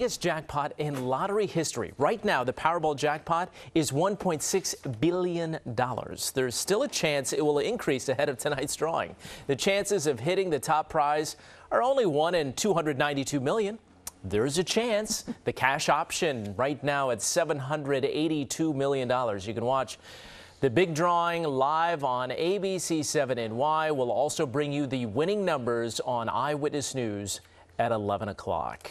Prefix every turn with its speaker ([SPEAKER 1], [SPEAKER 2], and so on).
[SPEAKER 1] biggest jackpot in lottery history. Right now, the Powerball jackpot is $1.6 billion. There's still a chance it will increase ahead of tonight's drawing. The chances of hitting the top prize are only 1 in 292 million. There's a chance. The cash option right now at $782 million. You can watch the big drawing live on ABC 7NY. We'll also bring you the winning numbers on Eyewitness News at 11 o'clock.